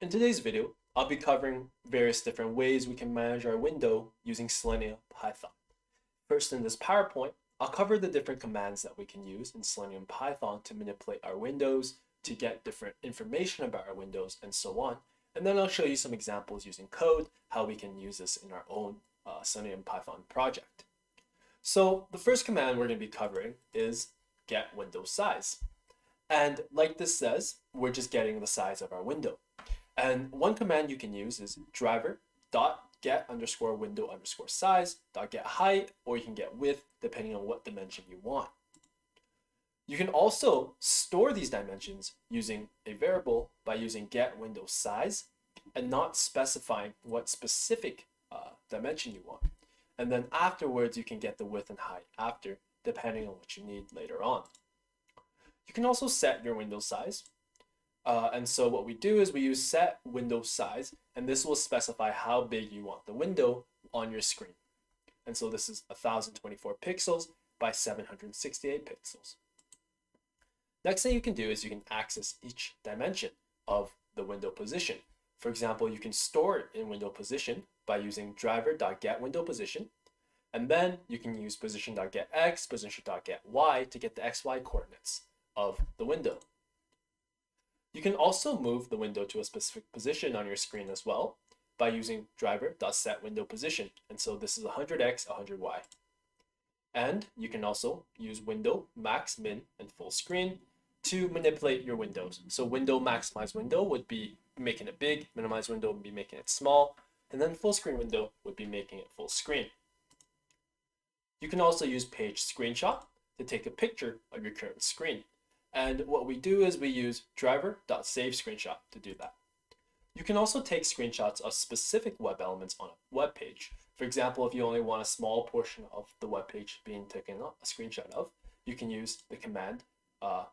In today's video, I'll be covering various different ways we can manage our window using Selenium Python. First in this PowerPoint, I'll cover the different commands that we can use in Selenium Python to manipulate our windows, to get different information about our windows, and so on. And then I'll show you some examples using code, how we can use this in our own uh, Selenium Python project. So the first command we're going to be covering is get window size. And like this says, we're just getting the size of our window. And one command you can use is driver dot get underscore window underscore size dot get height, or you can get width depending on what dimension you want. You can also store these dimensions using a variable by using get window size and not specifying what specific uh, dimension you want. And then afterwards, you can get the width and height after, depending on what you need later on. You can also set your window size uh, and so what we do is we use set window size, and this will specify how big you want the window on your screen. And so this is 1024 pixels by 768 pixels. Next thing you can do is you can access each dimension of the window position. For example, you can store it in window position by using driver.getWindowPosition, and then you can use position.getx, position.gety to get the xy coordinates of the window. You can also move the window to a specific position on your screen as well by using driver.setWindowPosition. And so this is 100x, 100y. And you can also use window, max, min, and full screen to manipulate your windows. So window maximize window would be making it big, minimize window would be making it small, and then full screen window would be making it full screen. You can also use page screenshot to take a picture of your current screen. And what we do is we use driver.savescreenshot to do that. You can also take screenshots of specific web elements on a web page. For example, if you only want a small portion of the web page being taken a screenshot of, you can use the command uh,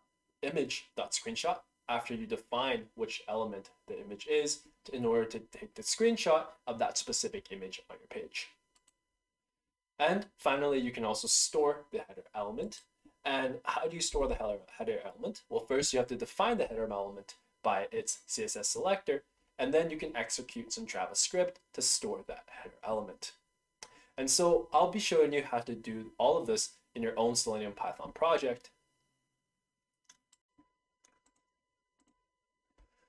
image.screenshot after you define which element the image is in order to take the screenshot of that specific image on your page. And finally, you can also store the header element and how do you store the header element? Well, first you have to define the header element by its CSS selector, and then you can execute some JavaScript to store that header element. And so I'll be showing you how to do all of this in your own Selenium Python project.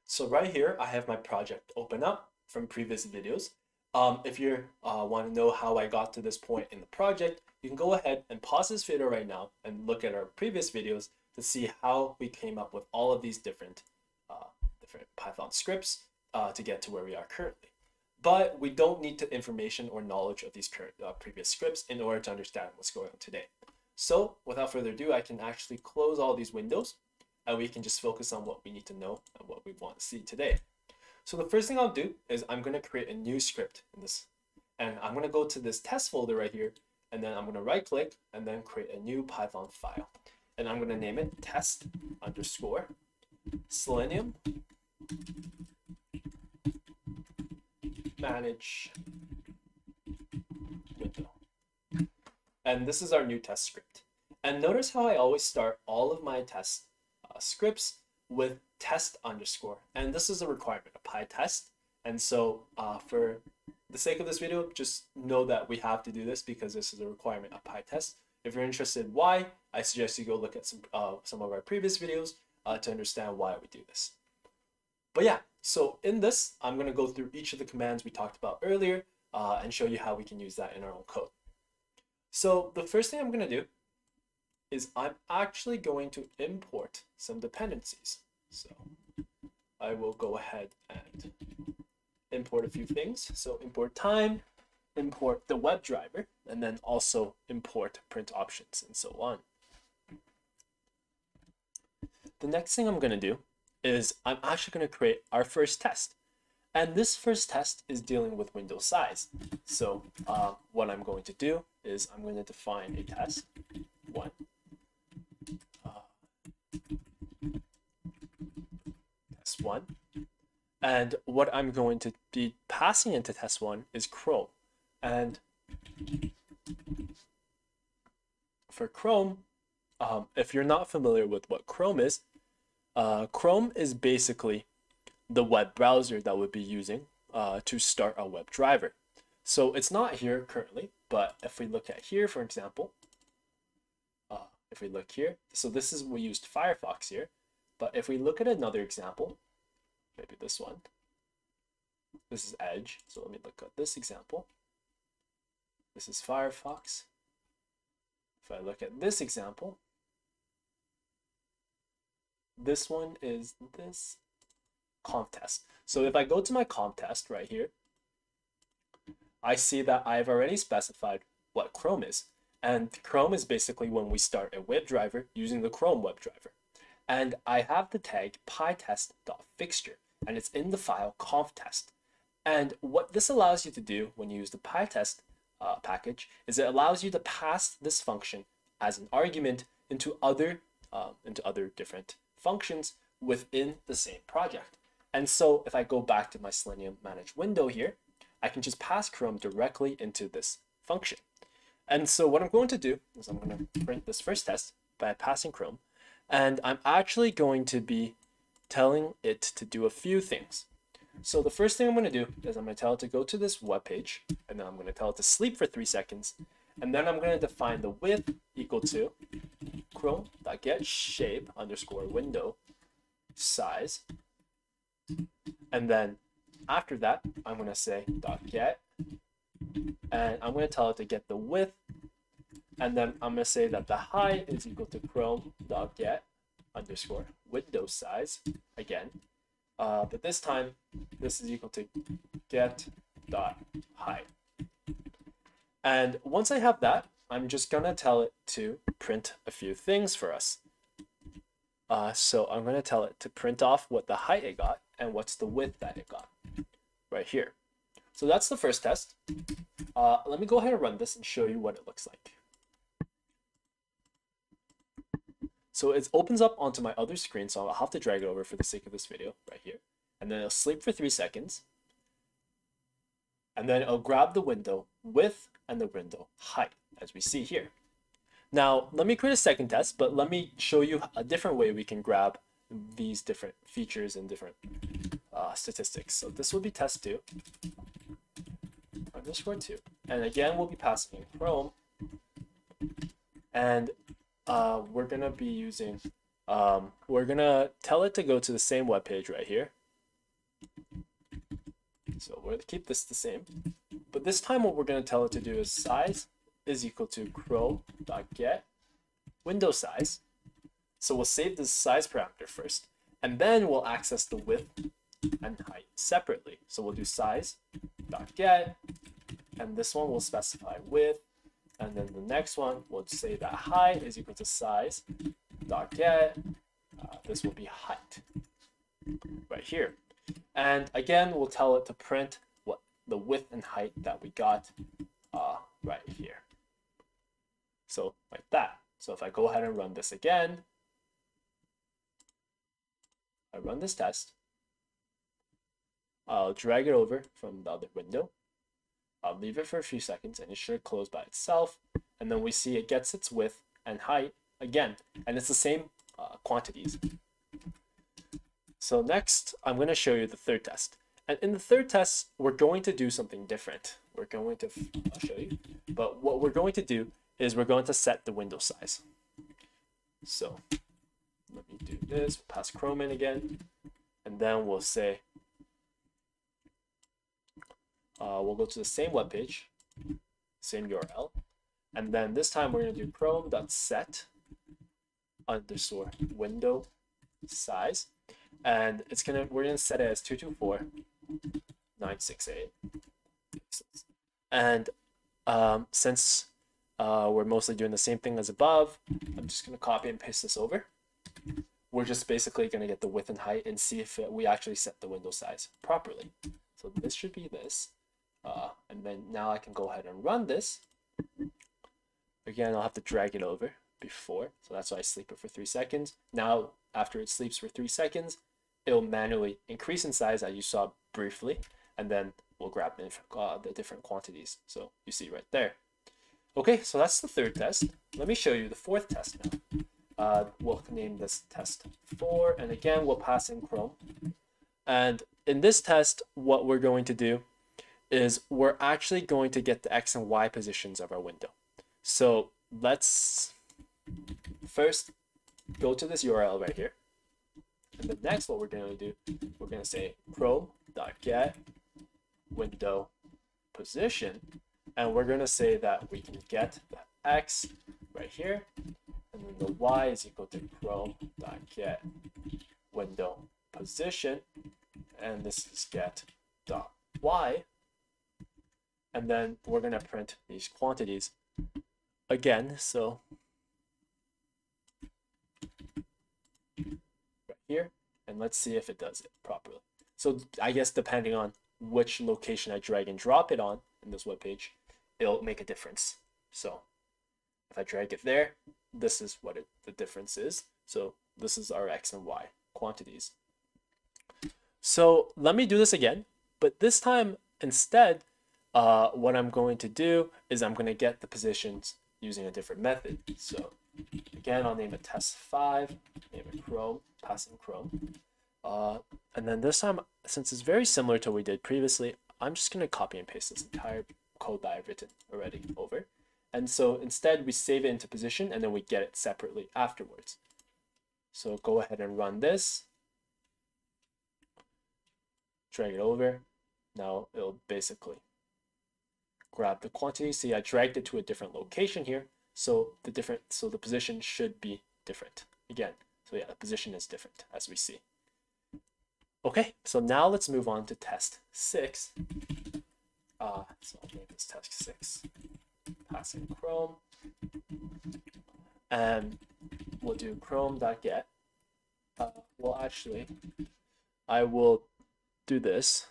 So right here, I have my project open up from previous videos. Um, if you uh, want to know how I got to this point in the project, you can go ahead and pause this video right now and look at our previous videos to see how we came up with all of these different, uh, different Python scripts uh, to get to where we are currently. But we don't need the information or knowledge of these current uh, previous scripts in order to understand what's going on today. So without further ado, I can actually close all these windows and we can just focus on what we need to know and what we want to see today. So the first thing I'll do is I'm going to create a new script in this. And I'm going to go to this test folder right here, and then I'm going to right click and then create a new Python file. And I'm going to name it test underscore selenium manage window. And this is our new test script. And notice how I always start all of my test uh, scripts with test underscore. And this is a requirement, a PyTest. And so uh, for the sake of this video, just know that we have to do this because this is a requirement, a PyTest. If you're interested why, I suggest you go look at some, uh, some of our previous videos uh, to understand why we do this. But yeah, so in this, I'm going to go through each of the commands we talked about earlier uh, and show you how we can use that in our own code. So the first thing I'm going to do is I'm actually going to import some dependencies. So I will go ahead and import a few things. So import time, import the WebDriver, and then also import print options and so on. The next thing I'm going to do is I'm actually going to create our first test. And this first test is dealing with window size. So uh, what I'm going to do is I'm going to define a test, one, test one. And what I'm going to be passing into test one is Chrome. And for Chrome, um, if you're not familiar with what Chrome is, uh, Chrome is basically the web browser that we'll be using uh, to start a WebDriver. So it's not here currently, but if we look at here, for example, uh, if we look here, so this is, we used Firefox here, but if we look at another example, maybe this one, this is Edge. So let me look at this example. This is Firefox. If I look at this example, this one is this conftest. So if I go to my conftest right here, I see that I've already specified what Chrome is. And Chrome is basically when we start a WebDriver using the Chrome WebDriver. And I have the tag pytest.fixture and it's in the file conftest. And what this allows you to do when you use the pytest uh, package is it allows you to pass this function as an argument into other uh, into other different functions within the same project. And so if I go back to my Selenium manage window here, I can just pass Chrome directly into this function. And so what I'm going to do is I'm going to print this first test by passing Chrome. And I'm actually going to be telling it to do a few things. So the first thing I'm going to do is I'm going to tell it to go to this web page, and then I'm going to tell it to sleep for three seconds, and then I'm going to define the width equal to chrome.get shape underscore window size, and then after that I'm going to say dot get, and I'm going to tell it to get the width, and then I'm going to say that the height is equal to chrome.get underscore window size again uh, but this time, this is equal to get dot height. And once I have that, I'm just gonna tell it to print a few things for us. Uh, so I'm gonna tell it to print off what the height it got and what's the width that it got right here. So that's the first test. Uh, let me go ahead and run this and show you what it looks like. So it opens up onto my other screen, so I'll have to drag it over for the sake of this video right here. And then it'll sleep for three seconds. And then it'll grab the window width and the window height, as we see here. Now, let me create a second test, but let me show you a different way we can grab these different features and different uh, statistics. So this will be test two, underscore two. And again, we'll be passing in Chrome. And uh, we're gonna be using, um, we're gonna tell it to go to the same web page right here. So we're gonna keep this the same, but this time what we're gonna tell it to do is size is equal to chrome.get window size. So we'll save this size parameter first, and then we'll access the width and height separately. So we'll do size get, and this one will specify width and then the next one will say that height is equal to size dot get. Uh, this will be height right here. And again, we'll tell it to print what the width and height that we got uh, right here. So like that. So if I go ahead and run this again, I run this test, I'll drag it over from the other window. I'll leave it for a few seconds and it should close by itself. And then we see it gets its width and height again. And it's the same uh, quantities. So next, I'm going to show you the third test. And in the third test, we're going to do something different. We're going to, I'll show you. But what we're going to do is we're going to set the window size. So let me do this, pass Chrome in again, and then we'll say uh, we'll go to the same web page, same URL, and then this time we're going to do chrome.set underscore window size, and it's gonna we're gonna set it as 224.968 pixels. And um, since uh, we're mostly doing the same thing as above, I'm just gonna copy and paste this over. We're just basically gonna get the width and height and see if it, we actually set the window size properly. So this should be this. Uh, and then now I can go ahead and run this. Again, I'll have to drag it over before. So that's why I sleep it for three seconds. Now, after it sleeps for three seconds, it'll manually increase in size as you saw briefly. And then we'll grab uh, the different quantities. So you see right there. Okay, so that's the third test. Let me show you the fourth test now. Uh, we'll name this test four, and again, we'll pass in Chrome And in this test, what we're going to do is we're actually going to get the X and Y positions of our window. So let's first go to this URL right here. And then next what we're going to do, we're going to say chrome.get window position. And we're going to say that we can get the X right here. And then the Y is equal to chrome.get window position. And this is get Y. And then we're going to print these quantities again. So right here, and let's see if it does it properly. So I guess depending on which location I drag and drop it on in this web page, it'll make a difference. So if I drag it there, this is what it, the difference is. So this is our x and y quantities. So let me do this again, but this time instead, uh, what I'm going to do is I'm going to get the positions using a different method. So again, I'll name it test five, name it Chrome, pass in Chrome. Uh, and then this time, since it's very similar to what we did previously, I'm just going to copy and paste this entire code that I've written already over. And so instead we save it into position and then we get it separately afterwards. So go ahead and run this. Drag it over. Now it'll basically grab the quantity. See, I dragged it to a different location here. So the different, so the position should be different again. So yeah, the position is different as we see. Okay, so now let's move on to test six. Uh, so I'll name this test six. Passing Chrome. And we'll do chrome.get. Uh, well, actually, I will do this.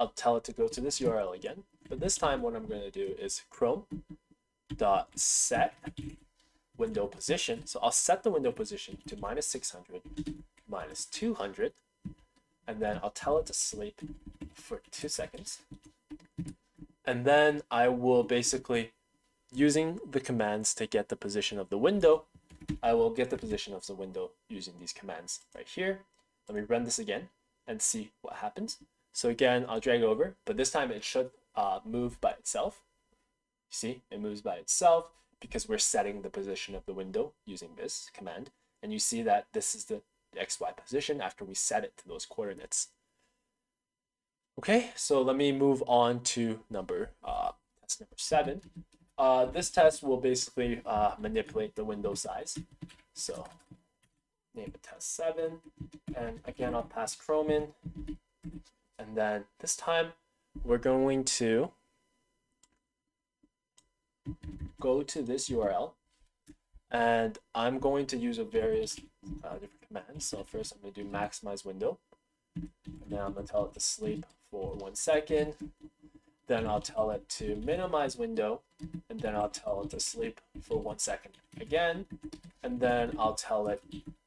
I'll tell it to go to this URL again. But this time what I'm going to do is chrome dot set window position. So I'll set the window position to minus 600, minus 200, and then I'll tell it to sleep for two seconds. And then I will basically, using the commands to get the position of the window, I will get the position of the window using these commands right here. Let me run this again and see what happens. So again, I'll drag over, but this time it should uh, move by itself. See, it moves by itself because we're setting the position of the window using this command. And you see that this is the XY position after we set it to those coordinates. Okay, so let me move on to number uh, number seven. Uh, this test will basically uh, manipulate the window size. So name it test seven, and again I'll pass Chrome in, and then this time we're going to go to this URL and I'm going to use a various uh, different commands. So first I'm going to do maximize window. And then I'm going to tell it to sleep for one second. Then I'll tell it to minimize window. And then I'll tell it to sleep for one second again. And then I'll tell it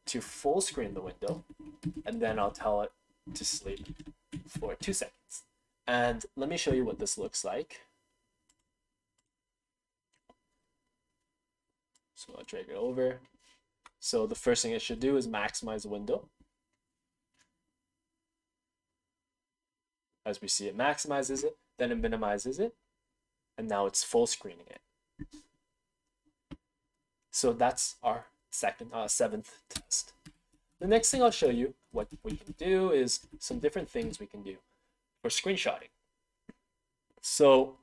to full screen the window. And then I'll tell it to sleep for two seconds. And let me show you what this looks like. So I'll drag it over. So the first thing it should do is maximize the window. As we see it maximizes it, then it minimizes it, and now it's full screening it. So that's our second, uh, seventh test. The next thing I'll show you what we can do is some different things we can do for screenshotting. So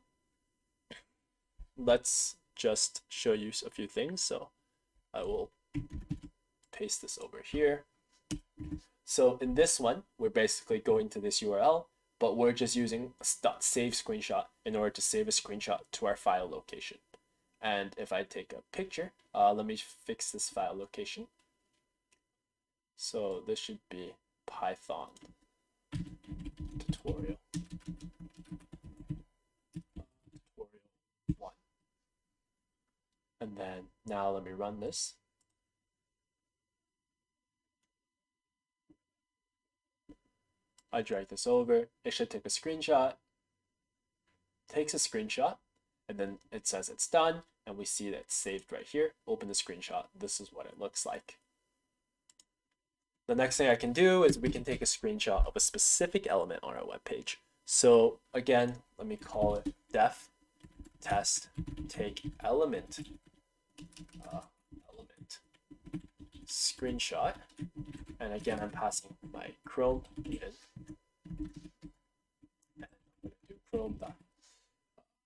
let's just show you a few things. So I will paste this over here. So in this one, we're basically going to this URL, but we're just using .save screenshot in order to save a screenshot to our file location. And if I take a picture, uh, let me fix this file location. So this should be Python tutorial. Tutorial one. And then now let me run this. I drag this over. It should take a screenshot. Takes a screenshot, and then it says it's done, and we see that it's saved right here. Open the screenshot. This is what it looks like. The next thing I can do is we can take a screenshot of a specific element on our web page. So again, let me call it def test take element uh, element screenshot. And again, I'm passing my Chrome in. And do Chrome dot.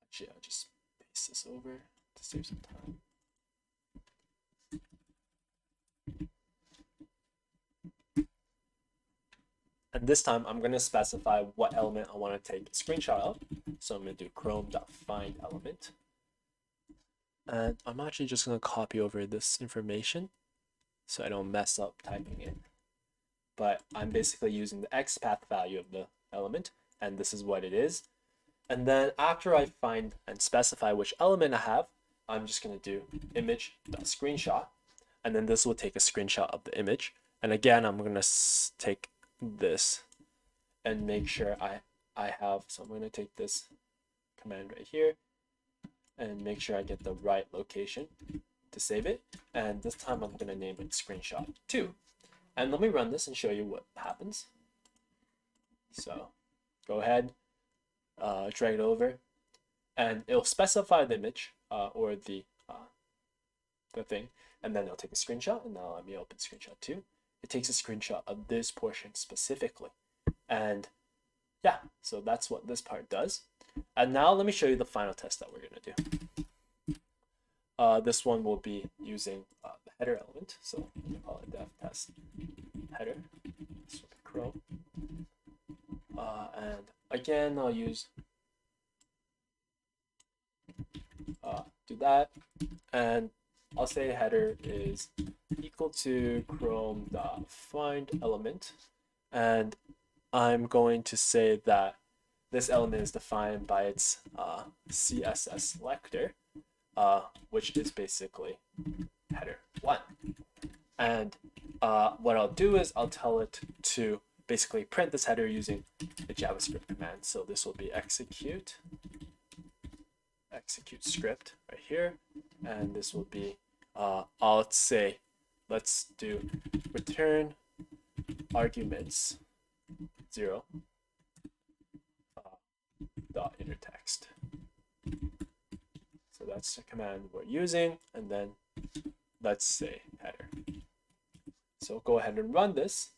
Actually, I'll just paste this over to save some time. This time I'm going to specify what element I want to take a screenshot of. So I'm going to do chrome.find element. And I'm actually just going to copy over this information so I don't mess up typing it. But I'm basically using the XPath value of the element, and this is what it is. And then after I find and specify which element I have, I'm just going to do image.screenshot, and then this will take a screenshot of the image. And again, I'm going to take this and make sure I, I have, so I'm going to take this command right here and make sure I get the right location to save it. And this time I'm going to name it screenshot 2. And let me run this and show you what happens. So go ahead, uh, drag it over, and it'll specify the image uh, or the, uh, the thing, and then it'll take a screenshot. And now let me open screenshot 2 it takes a screenshot of this portion specifically. And yeah, so that's what this part does. And now let me show you the final test that we're going to do. Uh, this one will be using uh, the header element. So me call it def test header. Chrome. Uh, and again, I'll use uh, do that. And I'll say header is equal to chrome find element and I'm going to say that this element is defined by its uh, CSS selector, uh, which is basically header one. And uh, what I'll do is I'll tell it to basically print this header using the JavaScript command. So this will be execute, execute script right here, and this will be uh, I'll say, let's do return arguments zero uh, dot inner text. So that's the command we're using, and then let's say header. So go ahead and run this.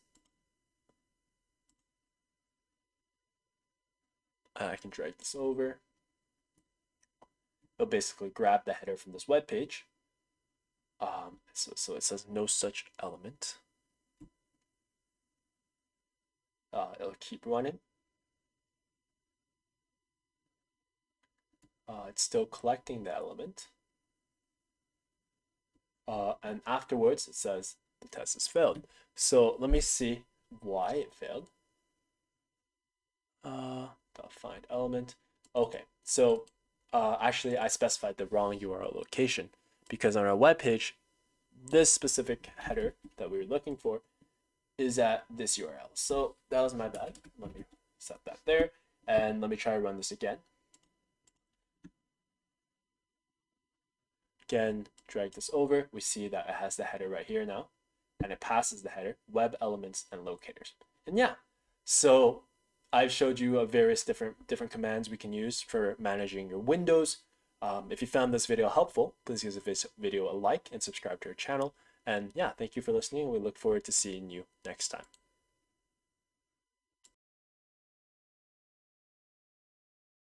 I can drag this over. It'll basically grab the header from this web page um, so, so it says no such element. Uh, it'll keep running. Uh, it's still collecting the element. Uh, and afterwards it says the test has failed. So let me see why it failed. Uh, find element. Okay, so uh, actually I specified the wrong URL location because on our web page, this specific header that we were looking for is at this URL. So that was my bad. Let me set that there and let me try to run this again. Again, drag this over. We see that it has the header right here now and it passes the header, web elements and locators. And yeah, so I've showed you uh, various different different commands we can use for managing your windows, um, if you found this video helpful, please give this video a like and subscribe to our channel. And yeah, thank you for listening. We look forward to seeing you next time.